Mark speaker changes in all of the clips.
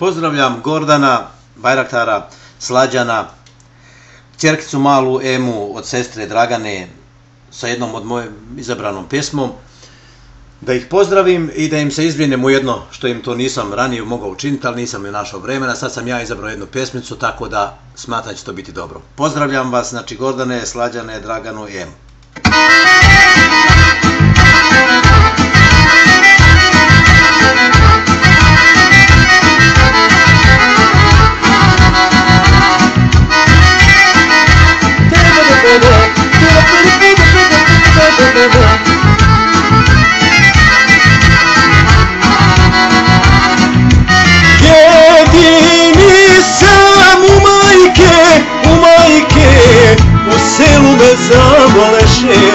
Speaker 1: Pozdravljam Gordana, Bajraktara, Slađana, čerkicu malu Emu od sestre Dragane sa jednom od moje izabranom pjesmom. Da ih pozdravim i da im se izvinem u jedno što im to nisam ranije mogao učiniti, ali nisam je našao vremena. Sad sam ja izabrao jednu pjesmicu, tako da smatram će to biti dobro. Pozdravljam vas, znači Gordane, Slađane, Draganu i Emu.
Speaker 2: Jedini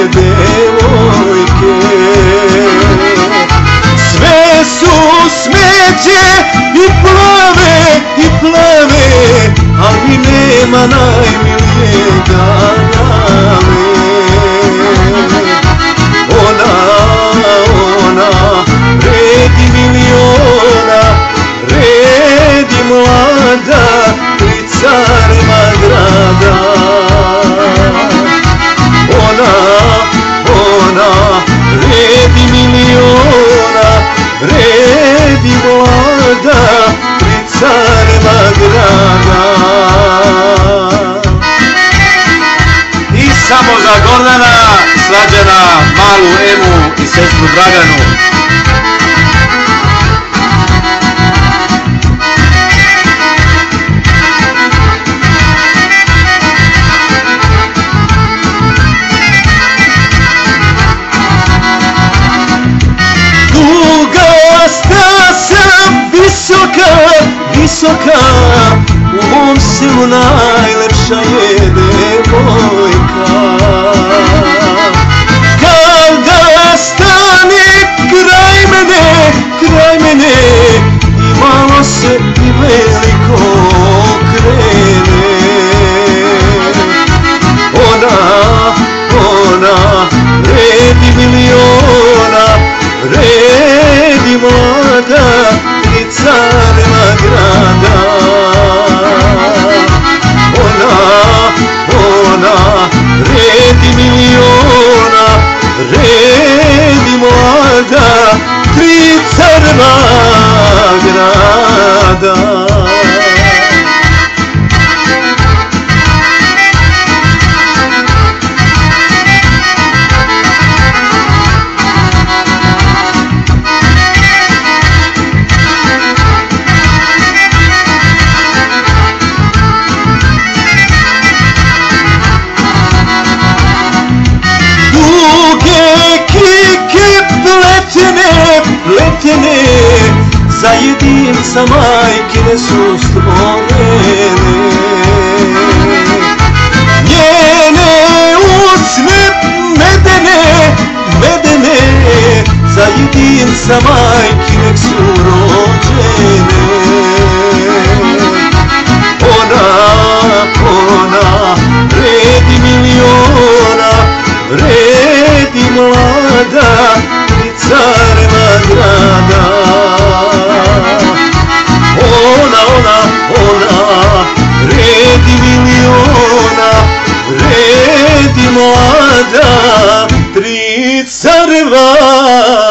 Speaker 2: devojke. Sve su smeđe i plave, i plave Ali nema najmilijega nave Ona, ona, vredi miliona Vredi mlada pri
Speaker 1: malu Emu i sestru Draganu.
Speaker 2: Duga stasa visoka, visoka U mom selu najlepša je devojka едим самайки не сустворени. Njene usne medene, medene, zajedim samajki nek su rođene. it's a river